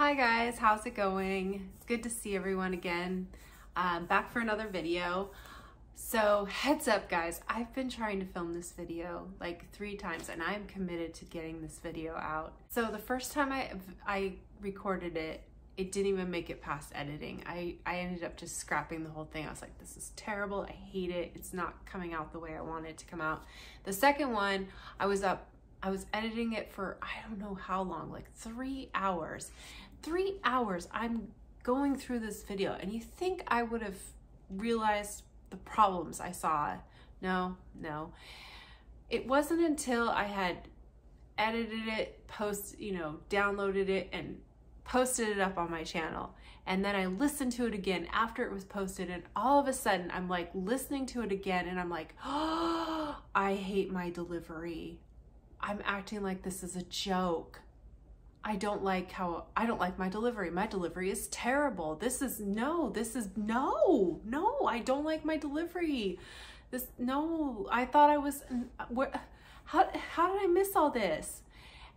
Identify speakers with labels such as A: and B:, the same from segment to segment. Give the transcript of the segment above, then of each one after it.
A: Hi guys, how's it going? It's good to see everyone again. Um, back for another video. So heads up guys, I've been trying to film this video like three times and I'm committed to getting this video out. So the first time I, I recorded it, it didn't even make it past editing. I, I ended up just scrapping the whole thing. I was like, this is terrible. I hate it. It's not coming out the way I want it to come out. The second one, I was up I was editing it for I don't know how long, like three hours. Three hours I'm going through this video and you think I would have realized the problems I saw. No, no. It wasn't until I had edited it, post, you know, downloaded it and posted it up on my channel. And then I listened to it again after it was posted and all of a sudden I'm like listening to it again and I'm like, oh, I hate my delivery. I'm acting like this is a joke. I don't like how I don't like my delivery. My delivery is terrible. This is no, this is no, no, I don't like my delivery. This no, I thought I was where how how did I miss all this?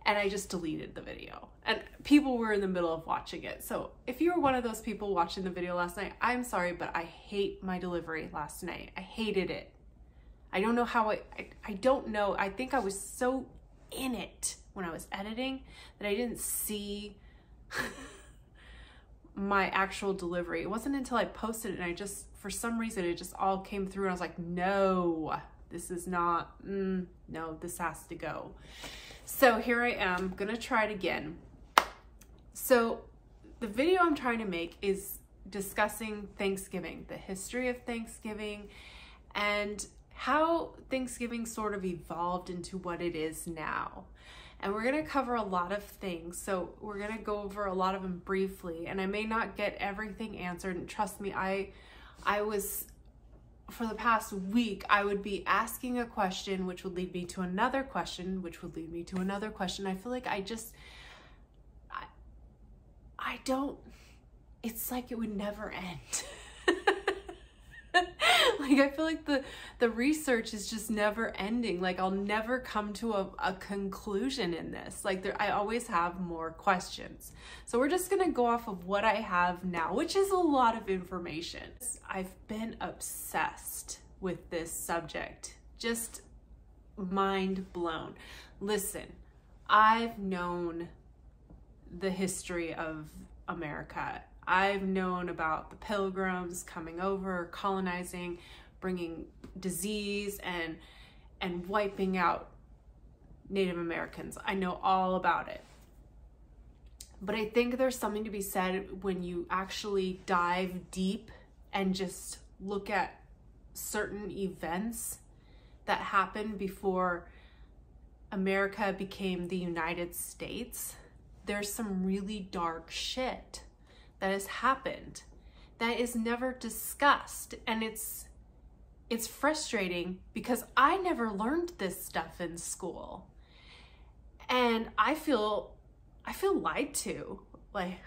A: And I just deleted the video. And people were in the middle of watching it. So if you were one of those people watching the video last night, I'm sorry, but I hate my delivery last night. I hated it. I don't know how I, I, I don't know. I think I was so in it when I was editing that I didn't see my actual delivery. It wasn't until I posted it and I just, for some reason, it just all came through and I was like, no, this is not, mm, no, this has to go. So here I am, gonna try it again. So the video I'm trying to make is discussing Thanksgiving, the history of Thanksgiving, and how Thanksgiving sort of evolved into what it is now. And we're going to cover a lot of things. So we're going to go over a lot of them briefly and I may not get everything answered and trust me I I was for the past week I would be asking a question which would lead me to another question which would lead me to another question. I feel like I just I, I don't it's like it would never end. like I feel like the the research is just never ending. Like I'll never come to a, a conclusion in this. Like there I always have more questions. So we're just gonna go off of what I have now, which is a lot of information. I've been obsessed with this subject. Just mind blown. Listen, I've known the history of America I've known about the pilgrims coming over, colonizing, bringing disease and and wiping out Native Americans. I know all about it. But I think there's something to be said when you actually dive deep and just look at certain events that happened before America became the United States. There's some really dark shit that has happened that is never discussed and it's it's frustrating because I never learned this stuff in school. And I feel I feel lied to. Like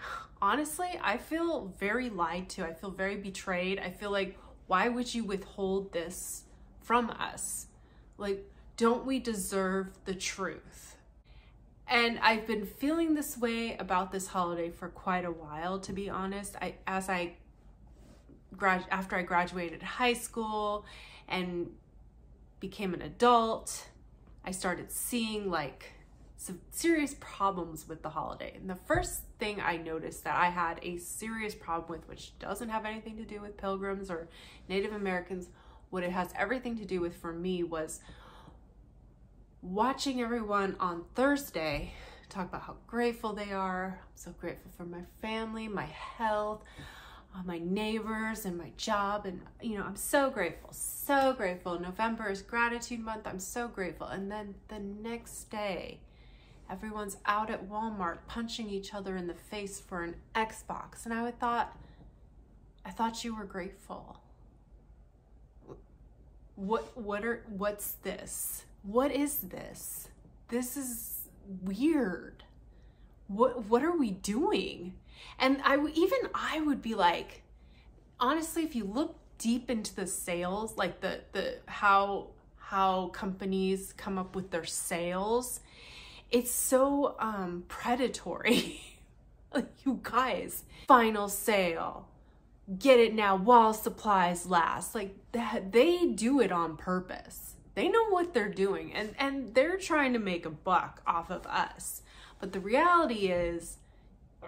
A: honestly, I feel very lied to. I feel very betrayed. I feel like why would you withhold this from us? Like don't we deserve the truth? And I've been feeling this way about this holiday for quite a while, to be honest. I, as I grad, after I graduated high school and became an adult, I started seeing like some serious problems with the holiday. And the first thing I noticed that I had a serious problem with, which doesn't have anything to do with pilgrims or Native Americans, what it has everything to do with for me was watching everyone on Thursday talk about how grateful they are. I'm so grateful for my family, my health, uh, my neighbors, and my job. And, you know, I'm so grateful, so grateful. November is gratitude month. I'm so grateful. And then the next day, everyone's out at Walmart punching each other in the face for an Xbox. And I thought, I thought you were grateful. What, what are, what's this? What is this? This is weird. What what are we doing? And I even I would be like, honestly, if you look deep into the sales, like the the how how companies come up with their sales, it's so um predatory. you guys, final sale. Get it now while supplies last. Like that they do it on purpose. They know what they're doing and and they're trying to make a buck off of us. But the reality is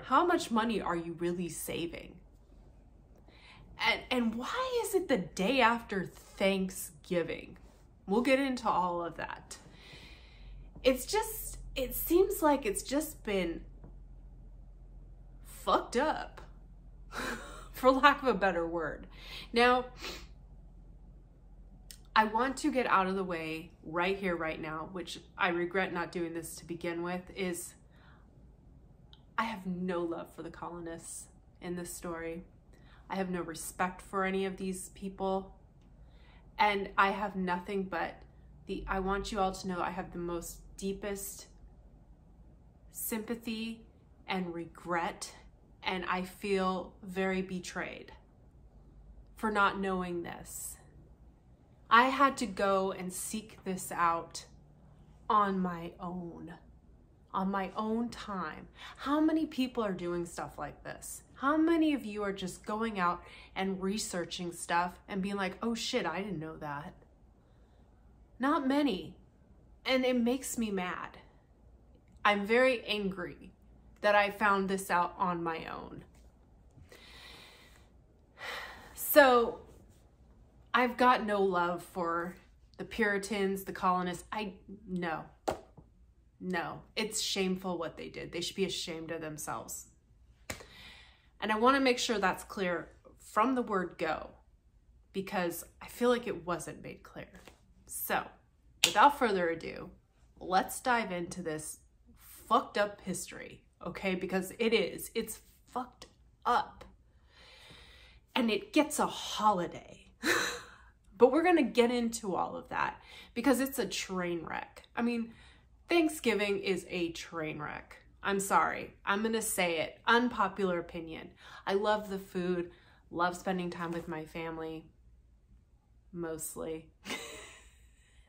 A: how much money are you really saving? And and why is it the day after Thanksgiving? We'll get into all of that. It's just it seems like it's just been fucked up, for lack of a better word. Now, I want to get out of the way right here, right now, which I regret not doing this to begin with, is I have no love for the colonists in this story. I have no respect for any of these people. And I have nothing but the, I want you all to know I have the most deepest sympathy and regret and I feel very betrayed for not knowing this. I had to go and seek this out on my own, on my own time. How many people are doing stuff like this? How many of you are just going out and researching stuff and being like, oh shit, I didn't know that? Not many. And it makes me mad. I'm very angry that I found this out on my own. So I've got no love for the Puritans, the colonists. I, no, no, it's shameful what they did. They should be ashamed of themselves. And I want to make sure that's clear from the word go because I feel like it wasn't made clear. So without further ado, let's dive into this fucked up history okay? Because it is. It's fucked up. And it gets a holiday. But we're going to get into all of that because it's a train wreck. I mean, Thanksgiving is a train wreck. I'm sorry. I'm going to say it. Unpopular opinion. I love the food, love spending time with my family, mostly.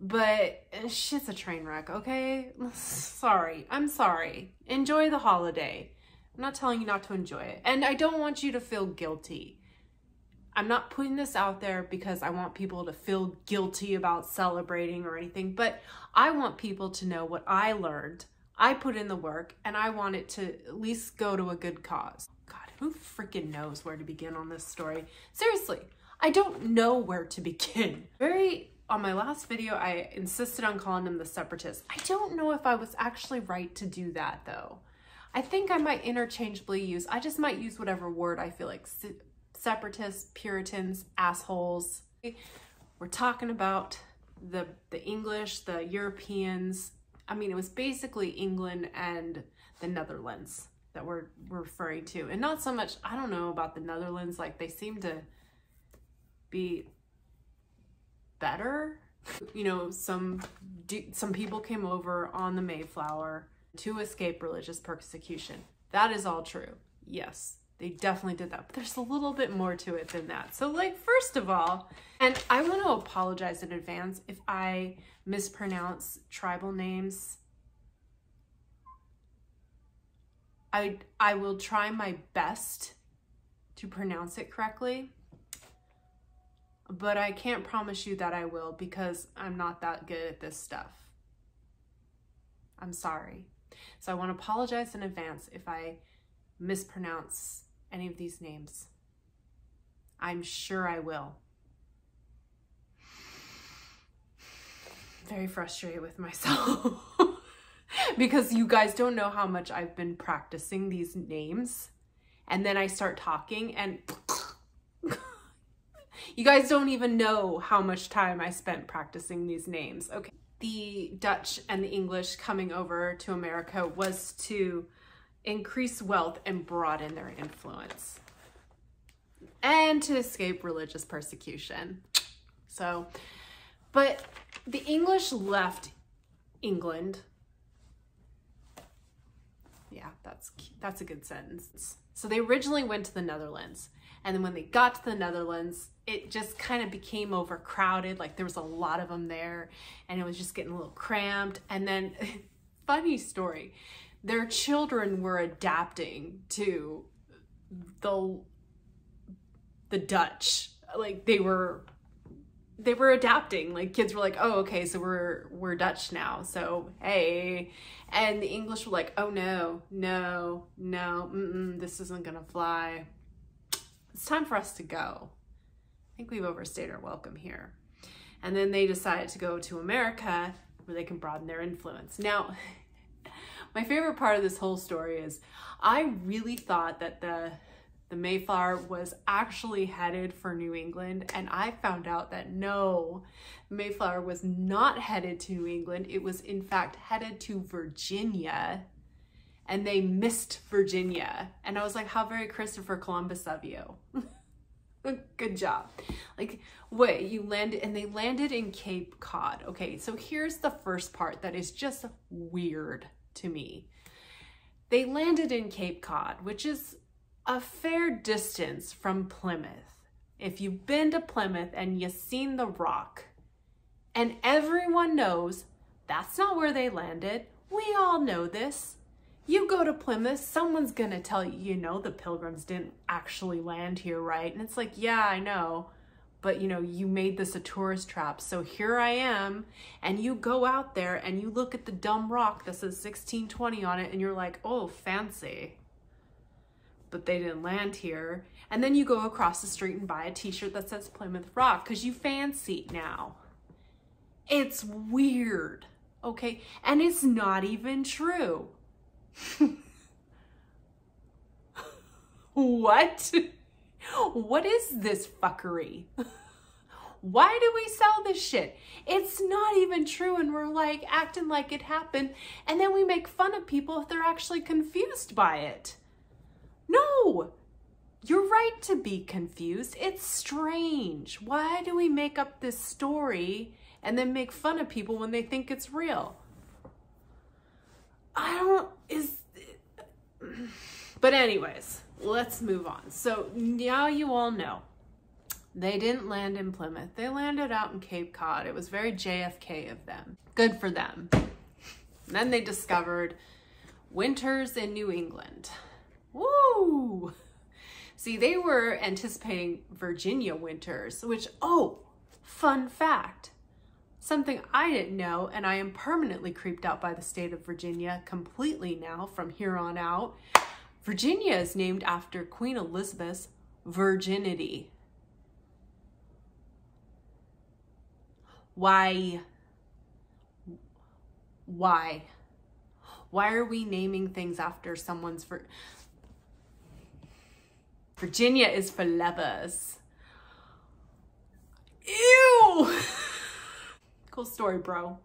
A: but eh, shit's a train wreck, okay? sorry. I'm sorry. Enjoy the holiday. I'm not telling you not to enjoy it. And I don't want you to feel guilty. I'm not putting this out there because I want people to feel guilty about celebrating or anything, but I want people to know what I learned. I put in the work and I want it to at least go to a good cause. God, who freaking knows where to begin on this story? Seriously, I don't know where to begin. Very on my last video, I insisted on calling them the separatists. I don't know if I was actually right to do that though. I think I might interchangeably use, I just might use whatever word I feel like. Se separatists, Puritans, assholes. We're talking about the, the English, the Europeans. I mean, it was basically England and the Netherlands that we're, we're referring to. And not so much, I don't know about the Netherlands, like they seem to be better. You know, some some people came over on the Mayflower to escape religious persecution. That is all true. Yes, they definitely did that. But there's a little bit more to it than that. So like, first of all, and I want to apologize in advance if I mispronounce tribal names. I, I will try my best to pronounce it correctly but I can't promise you that I will because I'm not that good at this stuff. I'm sorry. So I want to apologize in advance if I mispronounce any of these names. I'm sure I will. Very frustrated with myself because you guys don't know how much I've been practicing these names. And then I start talking and you guys don't even know how much time I spent practicing these names. Okay. The Dutch and the English coming over to America was to increase wealth and broaden their influence and to escape religious persecution. So, but the English left England. Yeah, that's that's a good sentence. So they originally went to the Netherlands. And then when they got to the Netherlands, it just kind of became overcrowded. Like there was a lot of them there and it was just getting a little cramped. And then, funny story, their children were adapting to the the Dutch. Like they were they were adapting. Like kids were like, "Oh, okay, so we're we're Dutch now. So, hey." And the English were like, "Oh no. No. No. Mm-mm, this isn't going to fly. It's time for us to go." I think we've overstayed our welcome here. And then they decided to go to America where they can broaden their influence. Now, my favorite part of this whole story is I really thought that the the Mayflower was actually headed for New England and I found out that no, Mayflower was not headed to New England. It was in fact headed to Virginia and they missed Virginia. And I was like, how very Christopher Columbus of you. Good job. Like, wait, you landed, and they landed in Cape Cod. Okay, so here's the first part that is just weird to me. They landed in Cape Cod, which is a fair distance from Plymouth. If you've been to Plymouth and you've seen the rock, and everyone knows that's not where they landed, we all know this. You go to Plymouth, someone's gonna tell you, you know, the pilgrims didn't actually land here, right? And it's like, yeah, I know but you know, you made this a tourist trap. So here I am, and you go out there and you look at the dumb rock that says 1620 on it, and you're like, oh, fancy. But they didn't land here. And then you go across the street and buy a t-shirt that says Plymouth Rock because you fancy now. It's weird, okay? And it's not even true. what? What is this fuckery? Why do we sell this shit? It's not even true and we're like acting like it happened and then we make fun of people if they're actually confused by it. No, you're right to be confused. It's strange. Why do we make up this story and then make fun of people when they think it's real? I don't, is, but anyways, let's move on. So now you all know they didn't land in Plymouth. They landed out in Cape Cod. It was very JFK of them. Good for them. Then they discovered winters in New England. Woo! See, they were anticipating Virginia winters, which, oh, fun fact. Something I didn't know, and I am permanently creeped out by the state of Virginia completely now from here on out. Virginia is named after Queen Elizabeth's virginity. Why? Why? Why are we naming things after someone's vir- Virginia is for lovers. Ew! cool story, bro.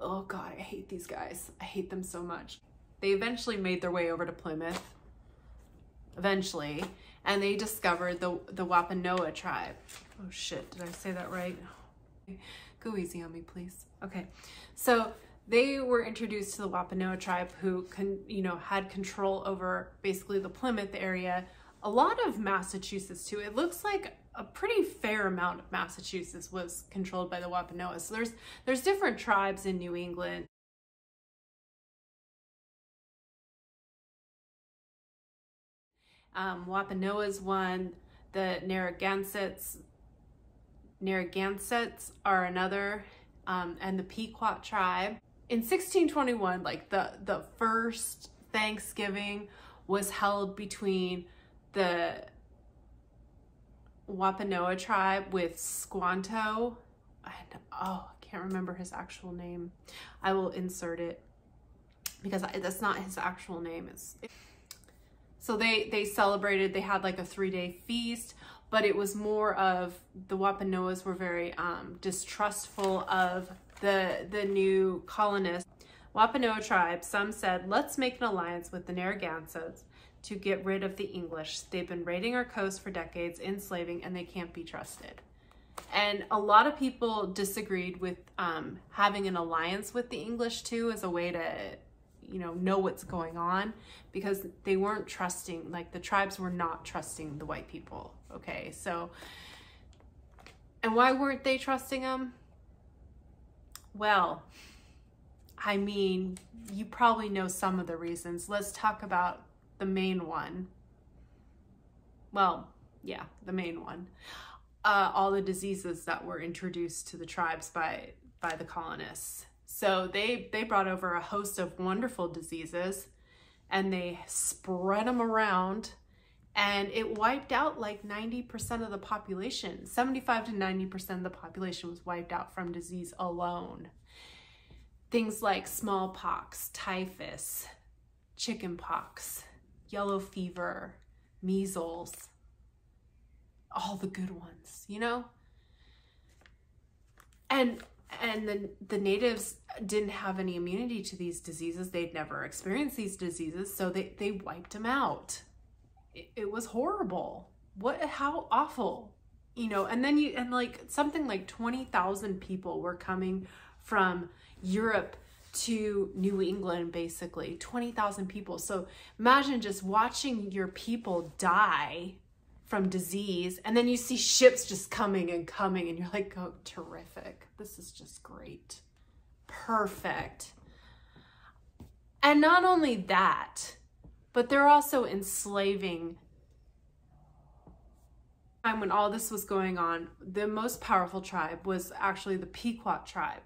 A: Oh god, I hate these guys. I hate them so much. They eventually made their way over to Plymouth, eventually, and they discovered the, the Wampanoag tribe. Oh shit, did I say that right? Go easy on me, please. Okay, so they were introduced to the Wampanoag tribe who, con, you know, had control over basically the Plymouth area, a lot of Massachusetts too. It looks like a pretty fair amount of Massachusetts was controlled by the Wampanoag. So there's there's different tribes in New England. Um, Wampanoags one, the Narragansetts, Narragansetts are another, um, and the Pequot tribe. In 1621, like the, the first Thanksgiving was held between the Wampanoag tribe with Squanto. And, oh, I can't remember his actual name. I will insert it because that's not his actual name. It's, it, so they, they celebrated, they had like a three day feast, but it was more of the Wapanoas were very um, distrustful of the, the new colonists. Wampanoag tribe, some said, let's make an alliance with the Narragansetts to get rid of the English. They've been raiding our coast for decades, enslaving, and they can't be trusted. And a lot of people disagreed with um, having an alliance with the English too as a way to you know, know what's going on because they weren't trusting, like the tribes were not trusting the white people. Okay, so, and why weren't they trusting them? Well, I mean, you probably know some of the reasons. Let's talk about the main one. Well, yeah, the main one. Uh, all the diseases that were introduced to the tribes by by the colonists. So they they brought over a host of wonderful diseases and they spread them around and it wiped out like 90% of the population. 75 to 90% of the population was wiped out from disease alone. Things like smallpox, typhus, chickenpox, yellow fever, measles, all the good ones, you know? And and the, the natives didn't have any immunity to these diseases. They'd never experienced these diseases, so they, they wiped them out. It, it was horrible. What, how awful, you know? And then you, and like something like 20,000 people were coming from Europe to New England, basically 20,000 people. So imagine just watching your people die from disease and then you see ships just coming and coming and you're like, oh, terrific. This is just great. Perfect. And not only that, but they're also enslaving time when all this was going on, the most powerful tribe was actually the Pequot tribe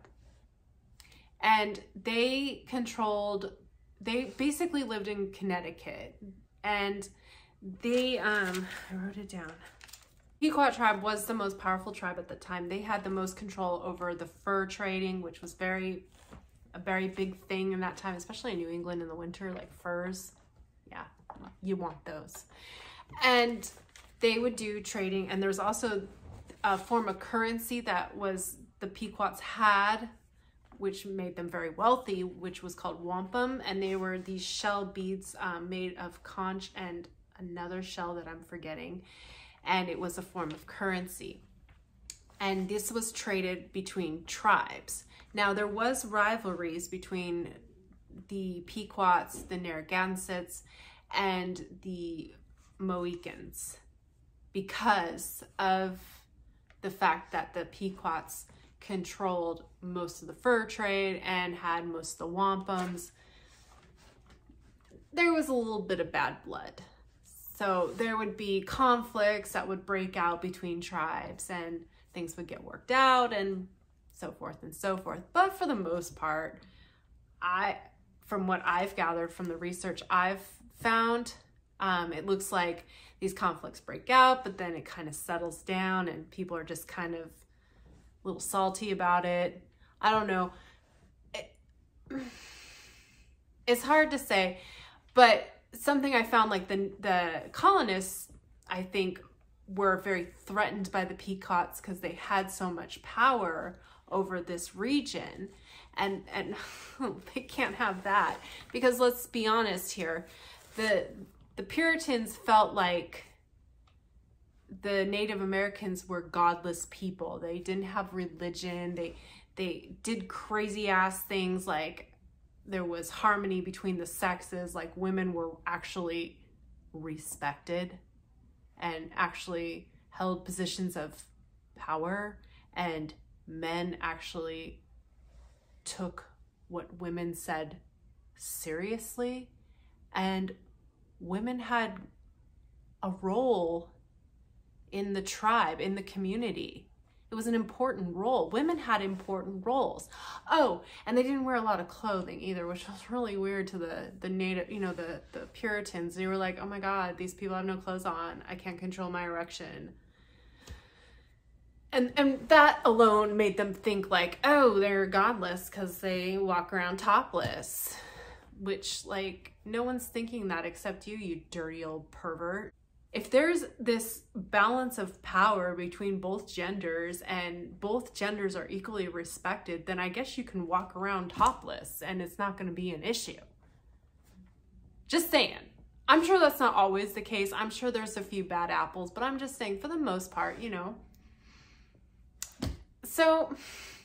A: and they controlled they basically lived in Connecticut and they um I wrote it down. Pequot tribe was the most powerful tribe at the time. They had the most control over the fur trading, which was very a very big thing in that time, especially in New England in the winter, like furs. Yeah, you want those. And they would do trading and there's also a form of currency that was the Pequots had which made them very wealthy, which was called wampum. And they were these shell beads um, made of conch and another shell that I'm forgetting. And it was a form of currency. And this was traded between tribes. Now, there was rivalries between the Pequots, the Narragansetts, and the Mohicans because of the fact that the Pequots controlled most of the fur trade and had most of the wampums. There was a little bit of bad blood. So there would be conflicts that would break out between tribes and things would get worked out and so forth and so forth. But for the most part, I, from what I've gathered from the research I've found, um, it looks like these conflicts break out, but then it kind of settles down and people are just kind of a little salty about it. I don't know. It, it's hard to say, but something I found like the the colonists, I think, were very threatened by the Pequots because they had so much power over this region and and they can't have that because let's be honest here the the puritans felt like the Native Americans were godless people. They didn't have religion. They they did crazy ass things like there was harmony between the sexes, like women were actually respected and actually held positions of power and men actually took what women said seriously and women had a role in the tribe, in the community. It was an important role. Women had important roles. Oh, and they didn't wear a lot of clothing either, which was really weird to the the native, you know, the the Puritans. They were like, "Oh my God, these people have no clothes on. I can't control my erection." And and that alone made them think like, "Oh, they're godless because they walk around topless." Which like no one's thinking that except you, you dirty old pervert if there's this balance of power between both genders and both genders are equally respected, then I guess you can walk around topless and it's not going to be an issue. Just saying. I'm sure that's not always the case. I'm sure there's a few bad apples, but I'm just saying for the most part, you know. So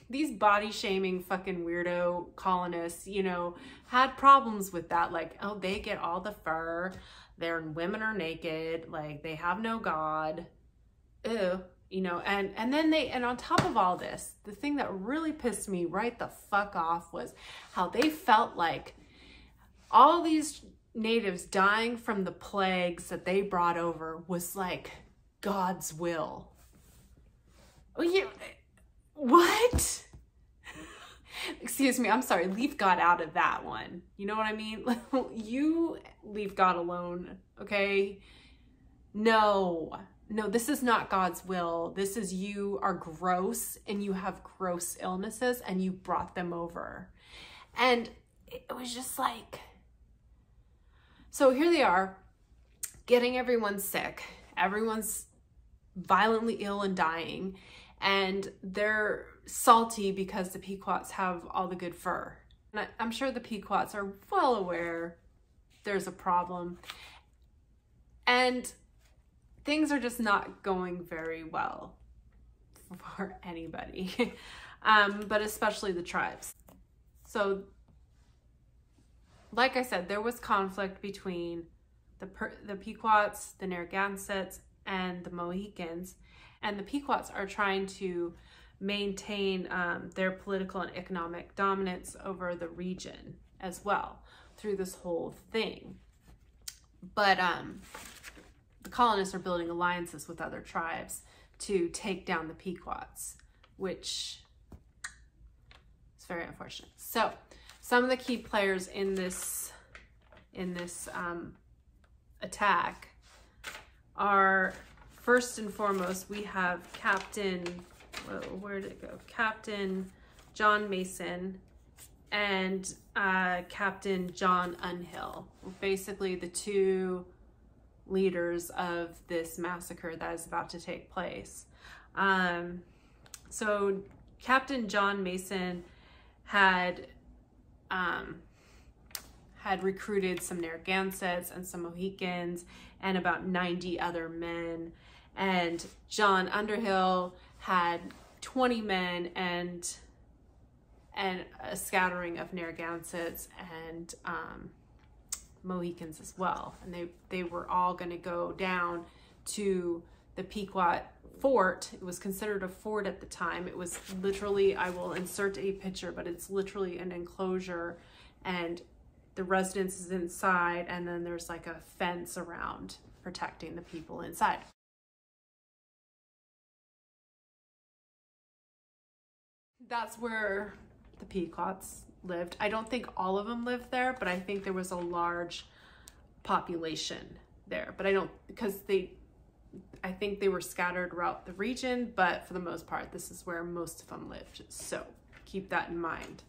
A: these body shaming fucking weirdo colonists, you know, had problems with that. Like, oh, they get all the fur their women are naked, like they have no God. Ew, you know and and then they and on top of all this the thing that really pissed me right the fuck off was how they felt like all these natives dying from the plagues that they brought over was like god's will. Oh you what excuse me i'm sorry leave god out of that one you know what i mean you leave god alone okay no no, this is not God's will. This is you are gross and you have gross illnesses and you brought them over. And it was just like, so here they are getting everyone sick. Everyone's violently ill and dying. And they're salty because the Pequots have all the good fur. And I, I'm sure the Pequots are well aware there's a problem. And things are just not going very well for anybody, um, but especially the tribes. So, like I said, there was conflict between the the Pequots, the Narragansetts, and the Mohicans, and the Pequots are trying to maintain um, their political and economic dominance over the region as well through this whole thing. But um, the colonists are building alliances with other tribes to take down the Pequots, which is very unfortunate. So some of the key players in this in this um, attack are first and foremost we have Captain where did it go? Captain John Mason and uh, Captain John Underhill. Basically, the two leaders of this massacre that is about to take place. Um, so Captain John Mason had um, had recruited some Narragansetts and some Mohicans and about 90 other men. And John Underhill had 20 men and and a scattering of Narragansetts and um, Mohicans as well. And they, they were all going to go down to the Pequot fort. It was considered a fort at the time. It was literally, I will insert a picture, but it's literally an enclosure and the residence is inside and then there's like a fence around protecting the people inside. That's where the Pequots lived. I don't think all of them lived there, but I think there was a large population there. But I don't, because they, I think they were scattered throughout the region, but for the most part, this is where most of them lived. So keep that in mind.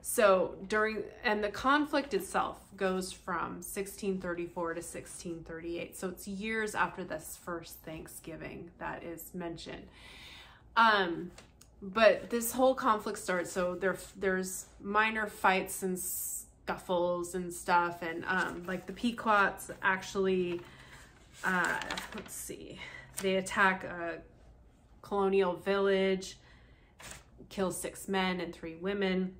A: So during, and the conflict itself goes from 1634 to 1638. So it's years after this first Thanksgiving that is mentioned. Um, but this whole conflict starts so there there's minor fights and scuffles and stuff and um like the pequots actually uh let's see. They attack a colonial village kill six men and three women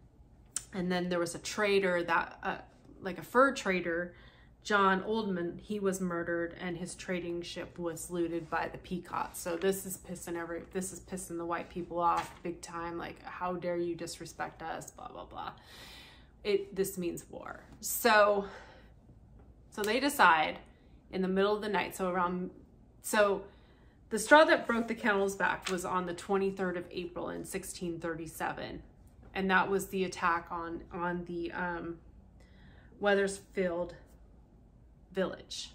A: and then there was a trader that uh, like a fur trader John Oldham, he was murdered and his trading ship was looted by the Pequots. So this is pissing every this is pissing the white people off big time. Like, how dare you disrespect us? Blah blah blah. It this means war. So so they decide in the middle of the night. So around so the straw that broke the camel's back was on the 23rd of April in 1637. And that was the attack on on the um Wethersfield village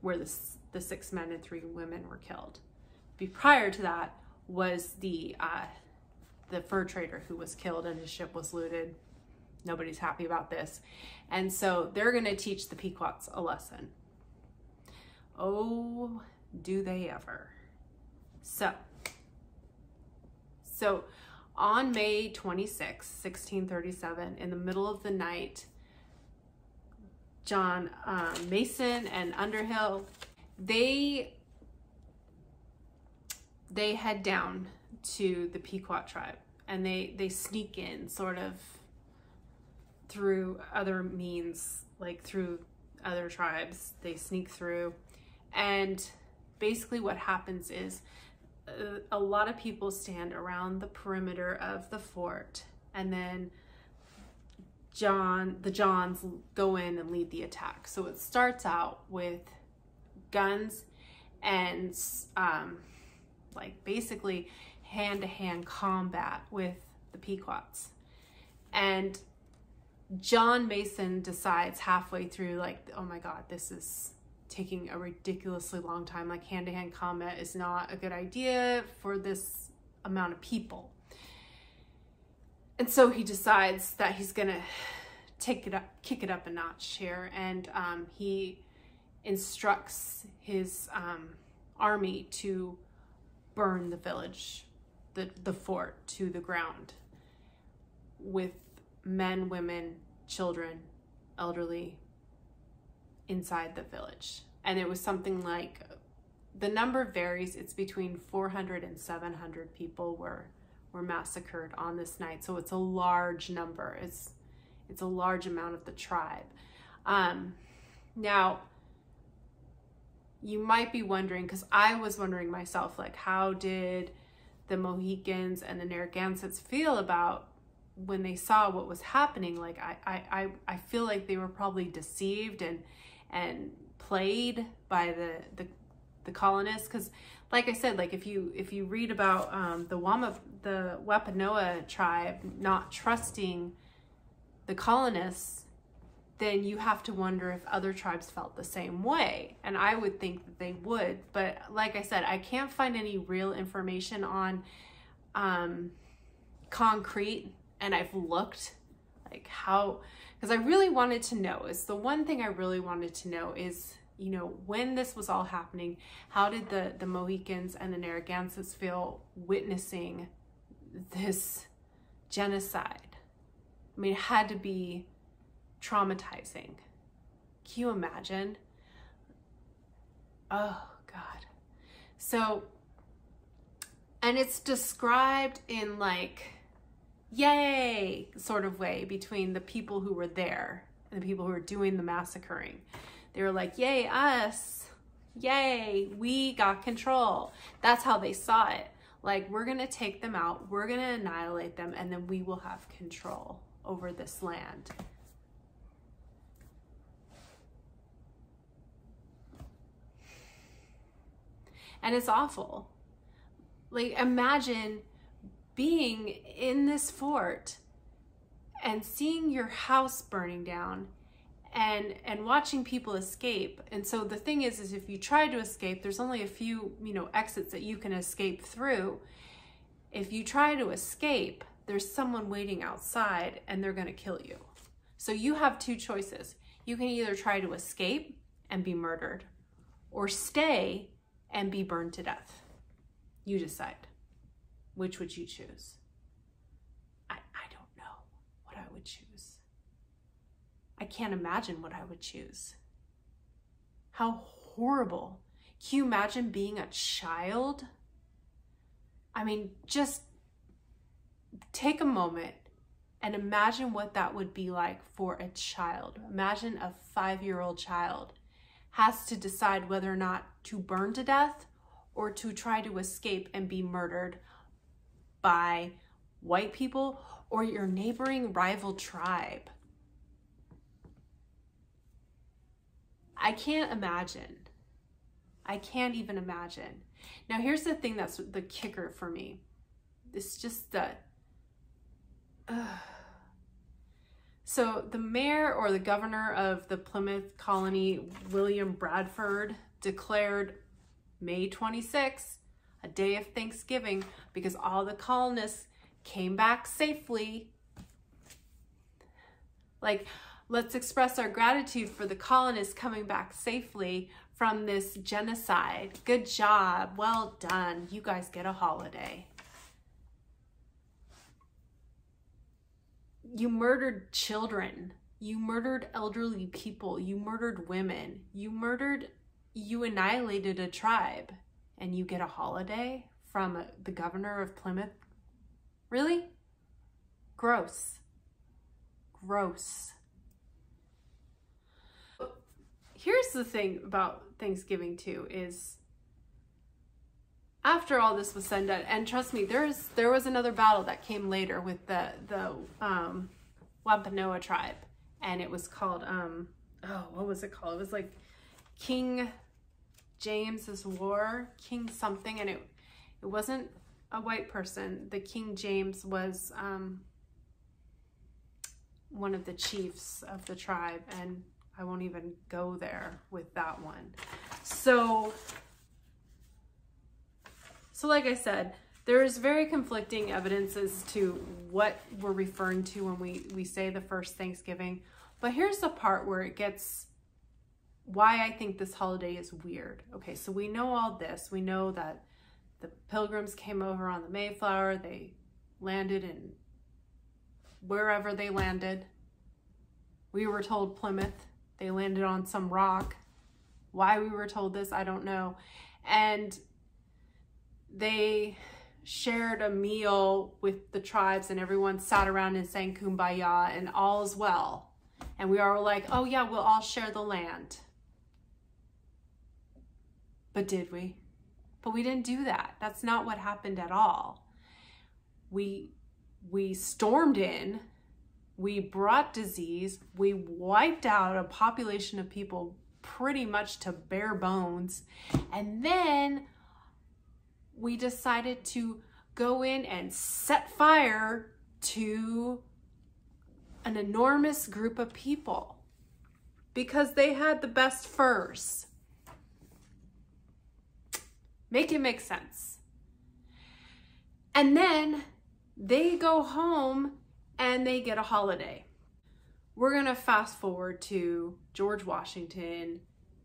A: where the, the six men and three women were killed. Be prior to that was the uh, the fur trader who was killed and his ship was looted. Nobody's happy about this. And so they're going to teach the Pequots a lesson. Oh, do they ever. So, so on May 26, 1637, in the middle of the night, John um, Mason and Underhill, they they head down to the Pequot tribe and they they sneak in sort of through other means like through other tribes. They sneak through. And basically what happens is a, a lot of people stand around the perimeter of the fort and then John, the Johns go in and lead the attack. So it starts out with guns and um, like basically hand to hand combat with the Pequots. And John Mason decides halfway through, like, oh my God, this is taking a ridiculously long time. Like, hand to hand combat is not a good idea for this amount of people. And so he decides that he's gonna take it up, kick it up a notch here, and um, he instructs his um, army to burn the village, the, the fort to the ground with men, women, children, elderly inside the village. And it was something like the number varies, it's between 400 and 700 people were were massacred on this night. So it's a large number. It's it's a large amount of the tribe. Um, now, you might be wondering, because I was wondering myself, like, how did the Mohicans and the Narragansetts feel about when they saw what was happening? Like, I, I, I feel like they were probably deceived and and played by the the, the colonists, because, like I said, like if you if you read about um, the Wama the Wampanoag tribe not trusting the colonists then you have to wonder if other tribes felt the same way. And I would think that they would. But like I said, I can't find any real information on um, concrete. And I've looked like how, because I really wanted to know is the one thing I really wanted to know is, you know, when this was all happening, how did the, the Mohicans and the Narragansetts feel witnessing this genocide? I mean, it had to be traumatizing. Can you imagine? Oh, God. So, and it's described in like, yay sort of way between the people who were there and the people who were doing the massacring. They were like, yay, us. Yay, we got control. That's how they saw it. Like, we're going to take them out, we're going to annihilate them, and then we will have control over this land. and it's awful. Like imagine being in this fort and seeing your house burning down and and watching people escape and so the thing is is if you try to escape there's only a few you know exits that you can escape through if you try to escape there's someone waiting outside and they're going to kill you so you have two choices you can either try to escape and be murdered or stay and be burned to death. You decide. Which would you choose? I, I don't know what I would choose. I can't imagine what I would choose. How horrible. Can you imagine being a child? I mean, just take a moment and imagine what that would be like for a child. Imagine a five year old child has to decide whether or not to burn to death or to try to escape and be murdered by white people or your neighboring rival tribe. I can't imagine. I can't even imagine. Now, here's the thing that's the kicker for me. It's just that. Uh, so the mayor or the governor of the Plymouth colony, William Bradford, declared May 26, a day of Thanksgiving, because all the colonists came back safely. Like, let's express our gratitude for the colonists coming back safely from this genocide. Good job. Well done. You guys get a holiday. you murdered children. You murdered elderly people. You murdered women. You murdered, you annihilated a tribe. And you get a holiday from the governor of Plymouth? Really? Gross. Gross. Here's the thing about Thanksgiving too is after all this was said and and trust me, there's there was another battle that came later with the the um, Wampanoag tribe, and it was called um oh what was it called? It was like King James's War, King something, and it it wasn't a white person. The King James was um one of the chiefs of the tribe, and I won't even go there with that one. So so like I said, there is very conflicting evidence as to what we're referring to when we, we say the first Thanksgiving. But here's the part where it gets why I think this holiday is weird. Okay, so we know all this. We know that the pilgrims came over on the Mayflower. They landed in wherever they landed. We were told Plymouth. They landed on some rock. Why we were told this, I don't know. And they shared a meal with the tribes and everyone sat around and sang kumbaya and all is well. And we are like, oh yeah, we'll all share the land. But did we? But we didn't do that. That's not what happened at all. We we stormed in, we brought disease, we wiped out a population of people pretty much to bare bones, and then we decided to go in and set fire to an enormous group of people because they had the best furs. Make it make sense. And then they go home and they get a holiday. We're to fast forward to George Washington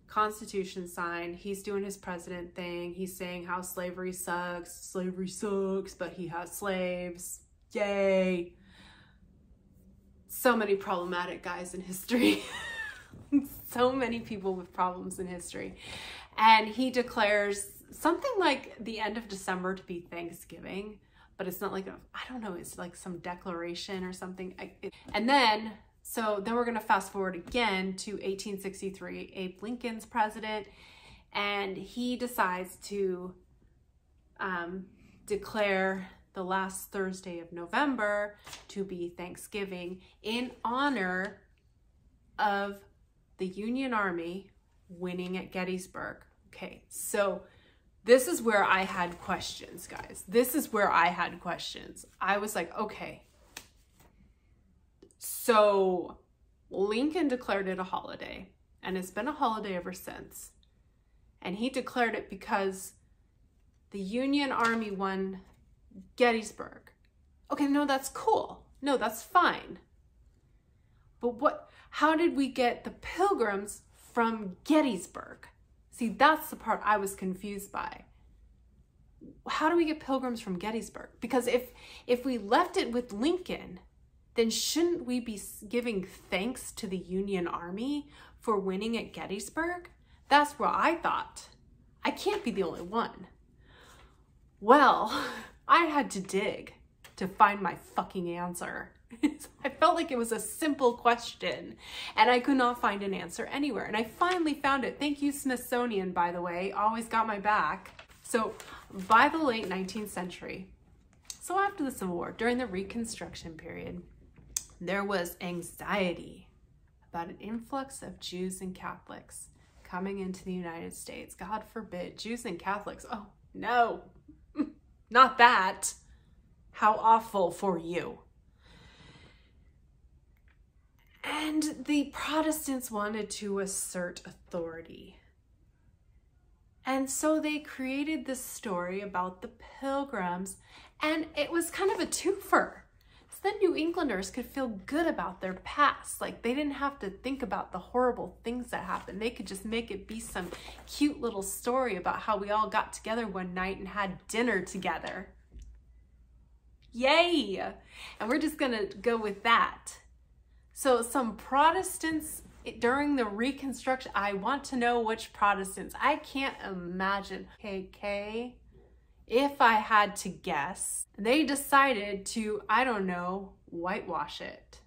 A: Constitution signed. He's doing his president thing. He's saying how slavery sucks. Slavery sucks, but he has slaves. Yay. So many problematic guys in history. so many people with problems in history. And he declares something like the end of December to be Thanksgiving, but it's not like, I don't know, it's like some declaration or something. And then so then we're to fast forward again to 1863. Abe Lincoln's president, and he decides to um, declare the last Thursday of November to be Thanksgiving in honor of the Union Army winning at Gettysburg. Okay, so this is where I had questions, guys. This is where I had questions. I was like, okay, so Lincoln declared it a holiday, and it's been a holiday ever since. And he declared it because the Union Army won Gettysburg. Okay, no, that's cool. No, that's fine. But what how did we get the pilgrims from Gettysburg? See, that's the part I was confused by. How do we get pilgrims from Gettysburg? Because if if we left it with Lincoln, then shouldn't we be giving thanks to the Union Army for winning at Gettysburg? That's what I thought. I can't be the only one. Well, I had to dig to find my fucking answer. I felt like it was a simple question and I could not find an answer anywhere. And I finally found it. Thank you, Smithsonian, by the way. Always got my back. So by the late 19th century, so after the Civil War, during the Reconstruction period, there was anxiety about an influx of Jews and Catholics coming into the United States. God forbid, Jews and Catholics. Oh, no, not that. How awful for you. And the Protestants wanted to assert authority. And so they created this story about the pilgrims, and it was kind of a twofer So then New Englanders could feel good about their past. Like they didn't have to think about the horrible things that happened. They could just make it be some cute little story about how we all got together one night and had dinner together. Yay! And we're just gonna go with that. So some Protestants during the Reconstruction, I want to know which Protestants. I can't imagine. KK, if I had to guess, they decided to, I don't know, whitewash it.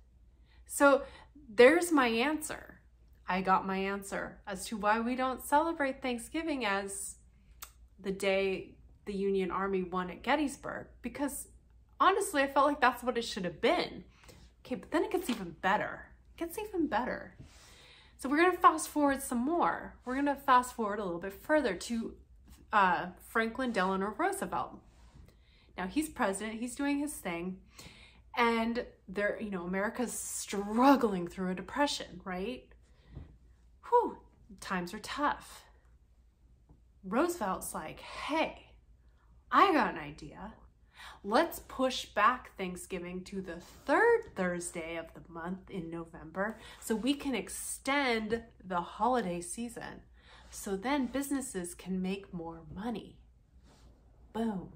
A: So there's my answer. I got my answer as to why we don't celebrate Thanksgiving as the day the Union Army won at Gettysburg because honestly, I felt like that's what it should have been. Okay, but then it gets even better. It gets even better. So we're to fast forward some more. We're to fast forward a little bit further to uh, Franklin Delano Roosevelt. Now he's president, he's doing his thing, and there, you know, America's struggling through a depression, right? Whew, times are tough. Roosevelt's like, hey, I got an idea. Let's push back Thanksgiving to the third Thursday of the month in November so we can extend the holiday season. So then businesses can make more money. Boom.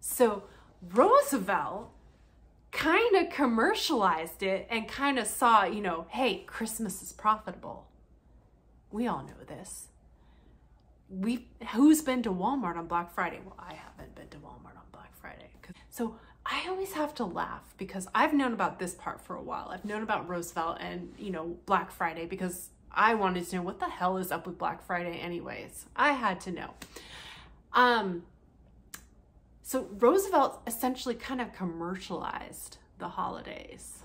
A: So Roosevelt kind of commercialized it and kind of saw, you know, hey, Christmas is profitable. We all know this. We who's been to Walmart on Black Friday? Well, I haven't been to Walmart on Black Friday. So I always have to laugh because I've known about this part for a while. I've known about Roosevelt and, you know, Black Friday because I wanted to know what the hell is up with Black Friday anyways. I had to know. Um, so Roosevelt essentially kind of commercialized the holidays.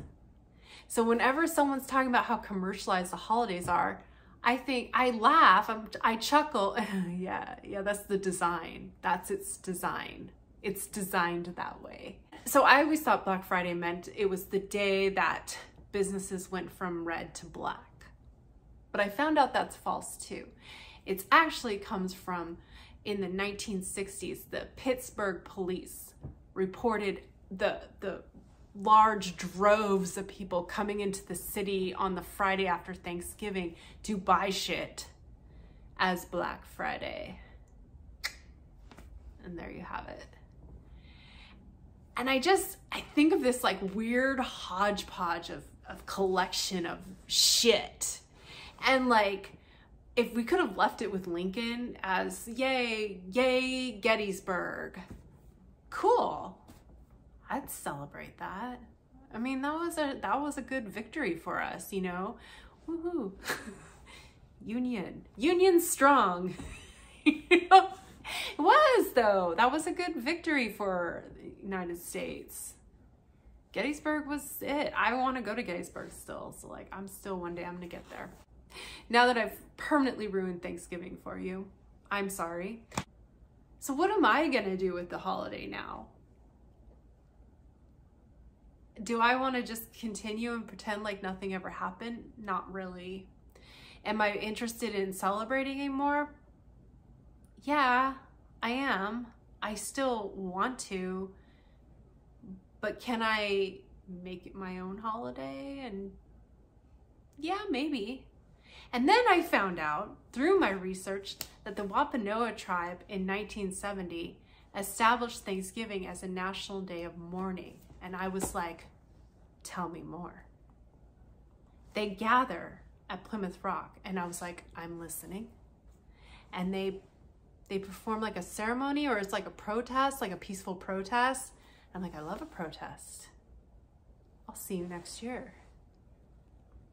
A: So whenever someone's talking about how commercialized the holidays are, I think I laugh, I'm, i chuckle. yeah, yeah, that's the design. That's its design. It's designed that way. So I always thought Black Friday meant it was the day that businesses went from red to black. But I found out that's false too. It actually comes from in the 1960s, the Pittsburgh police reported the, the large droves of people coming into the city on the Friday after Thanksgiving to buy shit as Black Friday. And there you have it. And I just, I think of this like weird hodgepodge of, of collection of shit and like, if we could have left it with Lincoln as yay, yay, Gettysburg, cool. I'd celebrate that. I mean, that was a that was a good victory for us, you know. Woohoo. Union. Union strong. it was though. That was a good victory for the United States. Gettysburg was it. I want to go to Gettysburg still. So like I'm still one day I'm going to get there. Now that I've permanently ruined Thanksgiving for you, I'm sorry. So what am I gonna do with the holiday now? Do I wanna just continue and pretend like nothing ever happened? Not really. Am I interested in celebrating it more? Yeah, I am. I still want to, but can I make it my own holiday? And yeah, maybe. And then I found out through my research that the Wampanoag tribe in 1970 established Thanksgiving as a national day of mourning. And I was like, tell me more. They gather at Plymouth Rock and I was like, I'm listening. And they they perform like a ceremony or it's like a protest, like a peaceful protest. I'm like, I love a protest. I'll see you next year.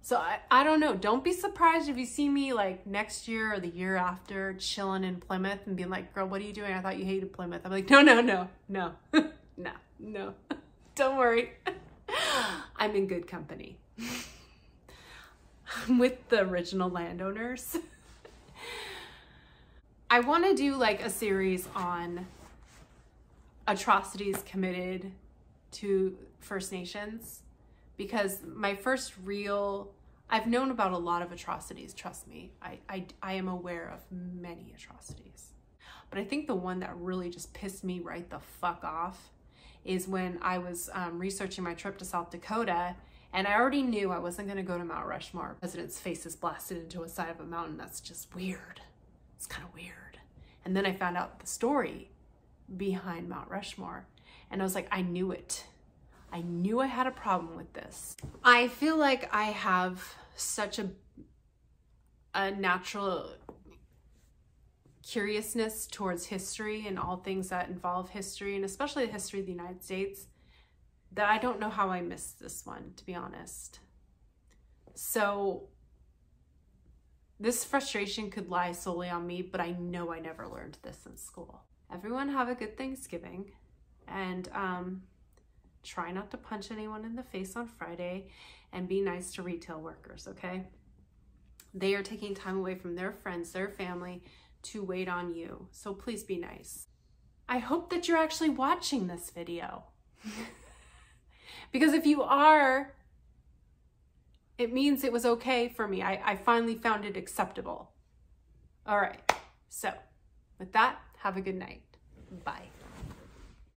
A: So I, I don't know. Don't be surprised if you see me like next year or the year after chilling in Plymouth and being like, girl, what are you doing? I thought you hated Plymouth. I'm like, no, no, no, no, no, no. Don't worry. I'm in good company. I'm with the original landowners. I want to do like a series on atrocities committed to First Nations because my first real I've known about a lot of atrocities, trust me. I, I, I am aware of many atrocities. But I think the one that really just pissed me right the fuck off is when I was um, researching my trip to South Dakota and I already knew I wasn't going to go to Mount Rushmore. President's face is blasted into a side of a mountain. That's just weird. It's kind of weird. And then I found out the story behind Mount Rushmore. And I was like, I knew it. I knew I had a problem with this. I feel like I have such a, a natural curiousness towards history and all things that involve history and especially the history of the United States that I don't know how I missed this one, to be honest. So This frustration could lie solely on me, but I know I never learned this in school. Everyone have a good Thanksgiving and um, try not to punch anyone in the face on Friday and be nice to retail workers, okay? They are taking time away from their friends, their family to wait on you. So please be nice. I hope that you're actually watching this video. because if you are, it means it was okay for me. I, I finally found it acceptable. All right. So with that, have a good night. Bye.